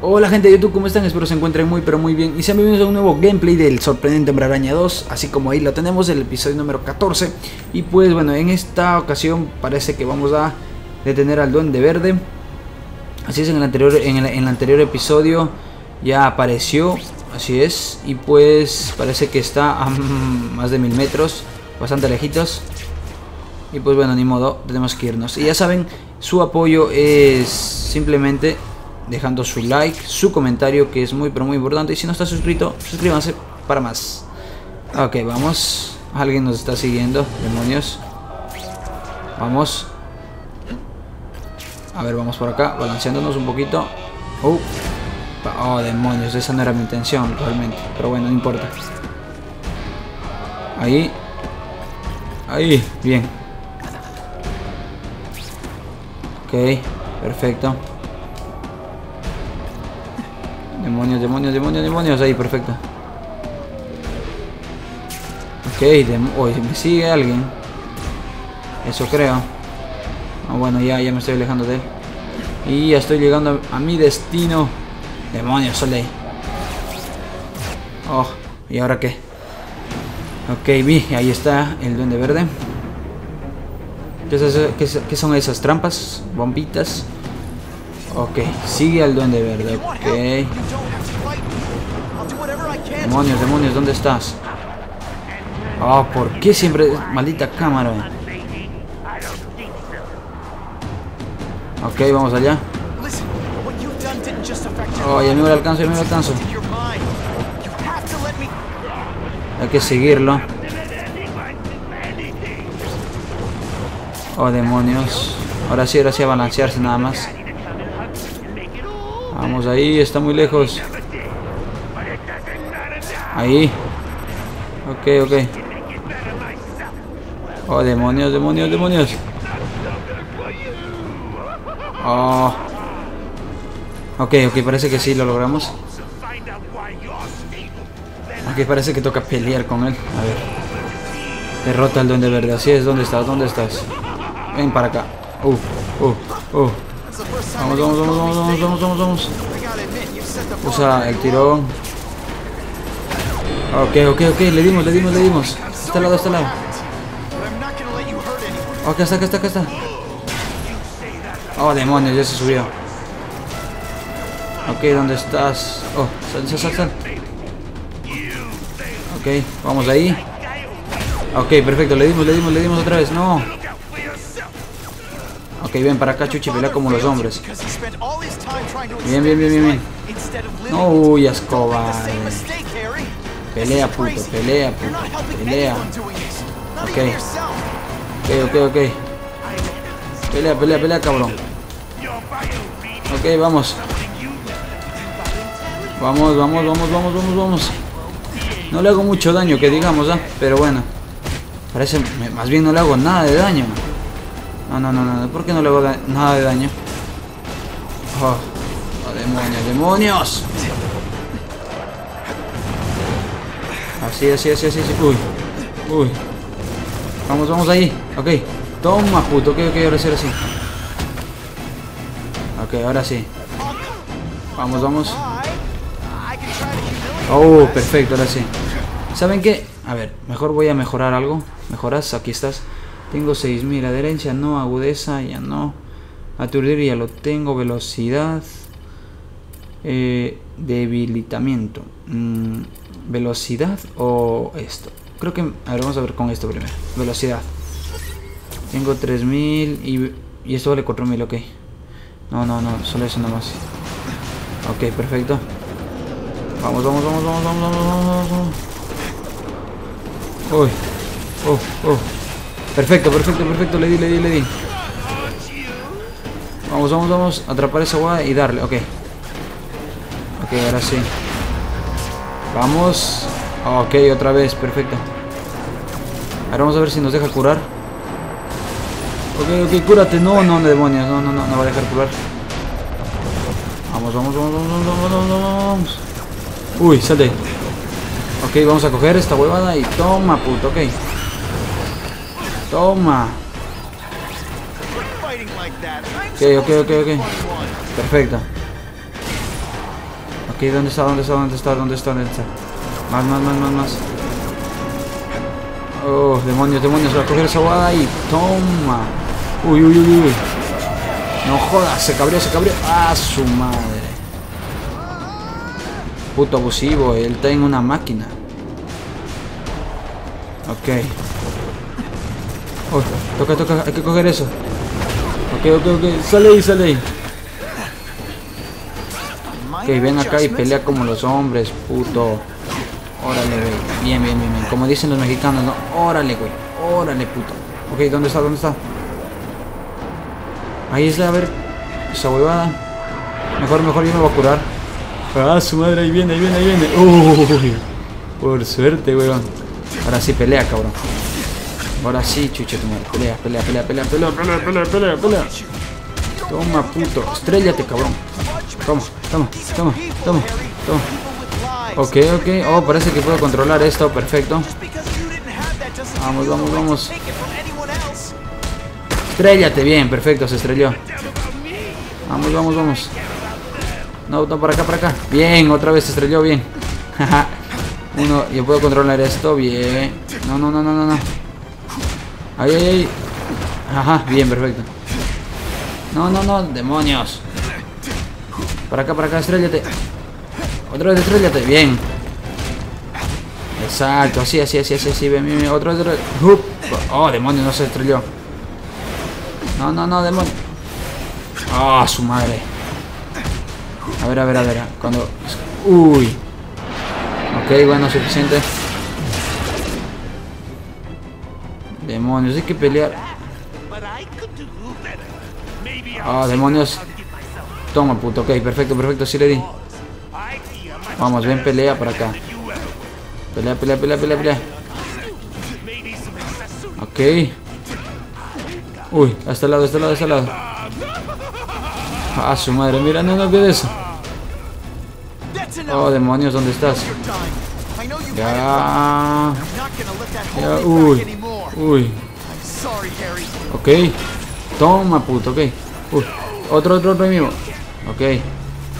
Hola gente de YouTube, ¿cómo están? Espero se encuentren muy pero muy bien. Y sean bienvenidos a un nuevo gameplay del sorprendente Hombre Araña 2 Así como ahí lo tenemos, el episodio número 14 Y pues bueno, en esta ocasión parece que vamos a detener al Duende Verde. Así es, en el anterior, en el, en el anterior episodio ya apareció, así es. Y pues parece que está a más de mil metros, bastante lejitos. Y pues bueno, ni modo, tenemos que irnos. Y ya saben, su apoyo es simplemente dejando su like, su comentario, que es muy pero muy importante. Y si no está suscrito, suscríbanse para más. Ok, vamos. Alguien nos está siguiendo, demonios. Vamos. A ver, vamos por acá, balanceándonos un poquito. Oh, oh demonios, esa no era mi intención realmente. Pero bueno, no importa. Ahí. Ahí, bien. Ok, perfecto. Demonios, demonios, demonios, demonios. Ahí, perfecto. Ok, de me sigue alguien. Eso creo. Ah, bueno, ya, ya me estoy alejando de él. Y ya estoy llegando a, mi destino. Demonios, Soleil. Oh, ¿y ahora qué? Ok, vi, ahí está el duende verde. ¿Qué, son esas trampas? Bombitas. Ok, sigue al duende verde. Ok. Demonios, demonios, ¿dónde estás? Oh, ¿por qué siempre... Maldita cámara. Ok, vamos allá. Oh, ya me lo alcanzo, ya me lo alcanzo. Hay que seguirlo. Oh, demonios. Ahora sí, ahora sí a balancearse nada más. Vamos ahí, está muy lejos. Ahí. Ok, ok. Oh, demonios, demonios, demonios. Oh. Ok, ok, parece que sí, lo logramos. Ok, parece que toca pelear con él. A ver. Derrota al duende verde. Así es, ¿dónde estás? ¿Dónde estás? Ven para acá. Uh, uh, uh. Vamos, vamos, vamos, vamos, vamos, vamos, vamos, vamos. Usa el tirón. Ok, ok, ok, le dimos, le dimos, le dimos. Este lado, este lado. Ok, está, acá está, acá está. Oh, demonios, ya se subió. Ok, ¿dónde estás? Oh, sal, sal, sal, sal. Ok, vamos ahí. Ok, perfecto, le dimos, le dimos, le dimos otra vez. No. Ok, ven para acá, Chuchi, pelea como los hombres. Bien, bien, bien, bien, bien. No huyas, cobarde. Pelea, puto, pelea, puto, pelea. Ok. Ok, ok, ok. Pelea, pelea, pelea, cabrón. Ok, vamos. Vamos, vamos, vamos, vamos, vamos, vamos. No le hago mucho daño, que digamos, ¿ah? Pero bueno. Parece, más bien no le hago nada de daño. No, no, no, no. ¿Por qué no le va a dar nada de daño? Oh, oh, demonios, demonios. Así, así, así, así, Uy, uy. Vamos, vamos ahí. Ok. Toma, puto. Ok, ok, ahora sí, ahora sí. Ok, ahora sí. Vamos, vamos. Oh, perfecto, ahora sí. ¿Saben qué? A ver, mejor voy a mejorar algo. Mejoras, aquí estás. Tengo 6000, adherencia no, agudeza ya no. Aturdir ya lo tengo, velocidad. Eh, debilitamiento. Mm, velocidad o esto. Creo que... A ver, vamos a ver con esto primero. Velocidad. Tengo 3000 y, y esto vale 4000, ok. No, no, no, solo eso nada más. Ok, perfecto. Vamos, vamos, vamos, vamos, vamos, vamos, vamos, vamos. Uy. Oh, oh. Perfecto, perfecto, perfecto. Le di, le di, le di. Vamos, vamos, vamos. Atrapar esa agua y darle. Ok. Ok, ahora sí. Vamos. Ok, otra vez. Perfecto. Ahora vamos a ver si nos deja curar. Ok, ok, cúrate. No, no, demonios. No, no, no, no va a dejar curar. Vamos, vamos, vamos, vamos, vamos, vamos, vamos. Uy, salte. Ok, vamos a coger esta huevada y toma, puto. Ok. Toma. Ok, ok, ok, ok. Perfecto. Ok, ¿dónde está? ¿Dónde está? ¿Dónde está? ¿Dónde está? ¿Dónde está? Más, más, más, más, más. Oh, demonios, demonios. Va a coger esa bobada y toma. Uy, uy, uy, uy. No jodas, se cabrió, se cabrió. Ah, su madre. Puto abusivo, él está en una máquina. Ok. Toca, toca, hay que coger eso. Ok, ok, ok. Sale ahí, sale ahí. Ok, ven acá y pelea como los hombres, puto. Órale, güey. Bien, bien, bien, bien. Como dicen los mexicanos, ¿no? Órale, güey. Órale, puto. Ok, ¿dónde está? ¿Dónde está? Ahí está, a ver. Esa huevada. Mejor, mejor yo me voy a curar. Ah, su madre, ahí viene, ahí viene, ahí viene. Uy, por suerte, weón. Ahora sí pelea, cabrón. Ahora sí, chucha tu madre. Pelea, pelea, pelea, pelea, pelea, pelea, pelea, pelea, pelea. Toma, puto. Estrellate, cabrón. Toma, toma, toma, toma, toma. Ok, ok. Oh, parece que puedo controlar esto. Perfecto. Vamos, vamos, vamos. Estrellate, bien, perfecto, se estrelló. Vamos, vamos, vamos. No, no, para acá, para acá. Bien, otra vez se estrelló, bien. Uno, yo puedo controlar esto, bien. No, no, no, no, no, no. Ahí, ahí, ahí. Ajá, bien, perfecto. No, no, no, demonios. Para acá, para acá, estrellate. Otra vez estrellate, bien. Exacto, así, así, así, así, así, bien, bien, bien. Vez, otra vez. Oh, demonios, no se estrelló. No, no, no, demonio. Ah, su madre. A ver, a ver, a ver. Cuando. Uy. Ok, bueno, suficiente. Demonios, hay que pelear. Ah, demonios. Toma, puto. Ok, perfecto, perfecto. Sí le di. Vamos, ven, pelea para acá. Pelea, pelea, pelea, pelea, pelea. Ok. Uy, a este lado, a este lado, a este lado. Ah, su madre, mira, no, no, ¿qué eso? Oh, demonios, ¿dónde estás? Ya. Ya, uy. Uy. Ok. Toma, puto, ok. Uy. Otro, otro, otro ahí. Ok.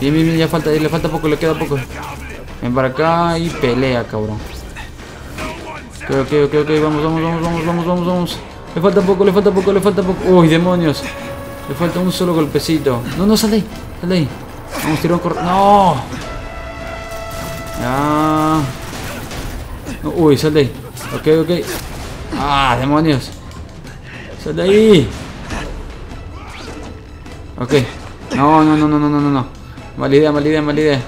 Bien, bien, ya falta, le falta poco, le queda poco. Ven para acá y pelea, cabrón. Ok, ok, ok, ok, vamos, vamos, vamos, vamos, vamos, vamos, vamos. Le falta poco, le falta poco, le falta poco. Uy, demonios. Le falta un solo golpecito. No, no, sal de ahí, sal de ahí. Vamos, tirón corto. ¡No! Ya. No, uy, sal de ahí. Ok, ok. Ah, demonios. Sal de ahí. Ok. No, no, no, no, no, no, no. Mala idea, mala idea, mala idea.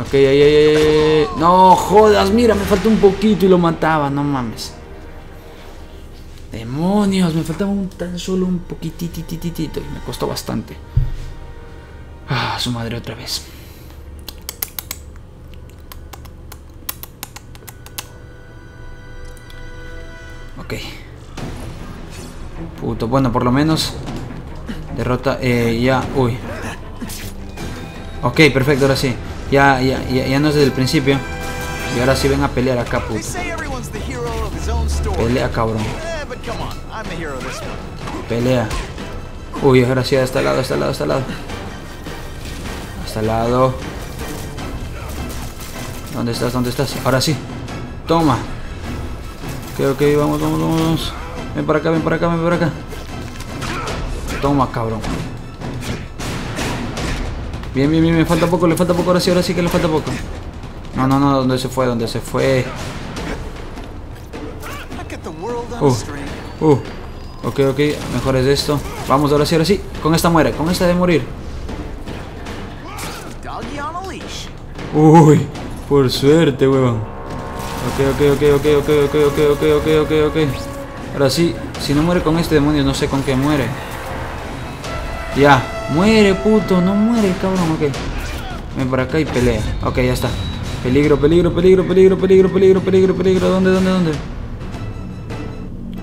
Ok, ahí, ahí, ahí. No, jodas, mira, me falta un poquito y lo mataba, no mames. Demonios, me faltaba un tan solo un poquititititito y me costó bastante. Ah, su madre otra vez. Ok. Puto, bueno, por lo menos derrota eh, ya, uy. Ok, perfecto, ahora sí. Ya, ya, ya, ya no es desde el principio. Y ahora sí ven a pelear acá, puto. Pelea, cabrón. Pelea. Uy, ahora sí, a este lado, a este lado, a este lado. A este lado. ¿Dónde estás? ¿Dónde estás? Ahora sí. Toma. Ok, ok, vamos, vamos, vamos. Ven para acá, ven para acá, ven para acá. Toma, cabrón. Bien, bien, bien, me falta poco, le falta poco, ahora sí, ahora sí que le falta poco. No, no, no, ¿dónde se fue? ¿Dónde se fue? Uh, uh. Ok, ok, mejor es esto. Vamos, ahora sí, ahora sí. Con esta muere, con esta de morir. Uy, por suerte, huevón. Ok, ok, ok, ok, ok, ok, ok, ok, ok, ok, ok. Ahora sí, si no muere con este demonio, no sé con qué muere. Ya, muere, puto, no muere, cabrón, ok. Ven por acá y pelea. Ok, ya está. Peligro, peligro, peligro, peligro, peligro, peligro, peligro, peligro. ¿Dónde, dónde, dónde?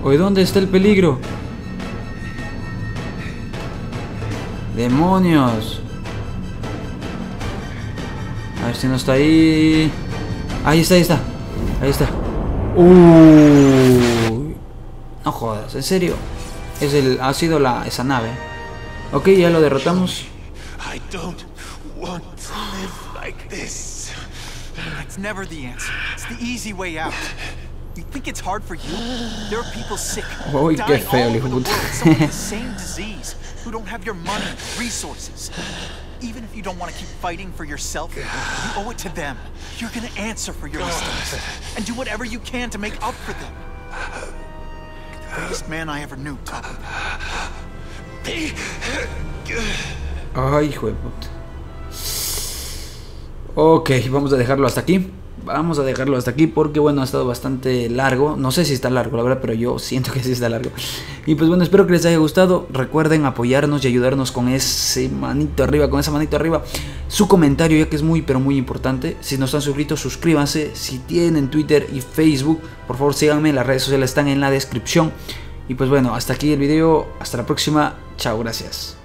Oye, ¿dónde está el peligro? ¡Demonios! A ver si no está ahí. Ahí está, ahí está. Ahí está. Uy. No jodas, en serio. Es el, ha sido la, esa nave. Ok, ya lo derrotamos. I don't want to live like this. That's never the answer. It's the easy way out. You think it's hard for you? There are people sick, Uy, qué dying feo, all hijo over the puta. world, some with the same disease, who don't have your money, resources. Even if you don't want to keep fighting for yourself, you owe it to them. You're gonna answer for your mistakes and do whatever you can to make up for them. The greatest man I ever knew taught me that. Ay, hijo de puta. Ok, vamos a dejarlo hasta aquí. Vamos a dejarlo hasta aquí porque bueno, ha estado bastante largo. No sé si está largo, la verdad, pero yo siento que sí está largo. Y pues bueno, espero que les haya gustado. Recuerden apoyarnos y ayudarnos con ese manito arriba, con esa manito arriba. Su comentario, ya que es muy, pero muy importante. Si no están suscritos, suscríbanse. Si tienen Twitter y Facebook, por favor síganme. Las redes sociales están en la descripción. Y pues bueno, hasta aquí el video. Hasta la próxima. Chao, gracias.